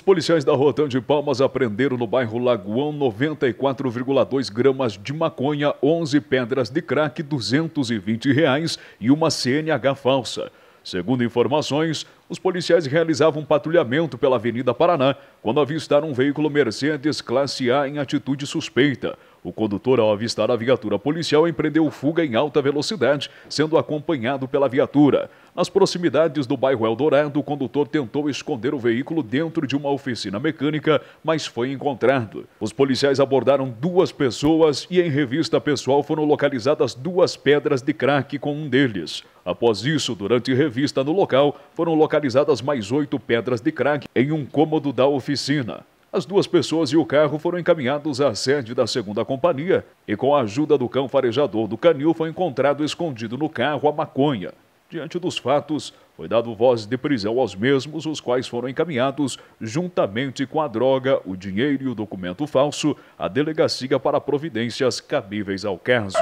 policiais da Rotan de Palmas apreenderam no bairro Lagoão 94,2 gramas de maconha, 11 pedras de crack, 220 reais e uma CNH falsa. Segundo informações, os policiais realizavam um patrulhamento pela Avenida Paraná quando avistaram um veículo Mercedes classe A em atitude suspeita. O condutor, ao avistar a viatura policial, empreendeu fuga em alta velocidade, sendo acompanhado pela viatura. Nas proximidades do bairro Eldorado, o condutor tentou esconder o veículo dentro de uma oficina mecânica, mas foi encontrado. Os policiais abordaram duas pessoas e, em revista pessoal, foram localizadas duas pedras de crack com um deles. Após isso, durante revista no local, foram localizadas mais oito pedras de crack em um cômodo da oficina. As duas pessoas e o carro foram encaminhados à sede da segunda companhia e, com a ajuda do cão farejador do canil, foi encontrado escondido no carro a maconha. Diante dos fatos, foi dado voz de prisão aos mesmos, os quais foram encaminhados, juntamente com a droga, o dinheiro e o documento falso, à delegacia para providências cabíveis ao caso.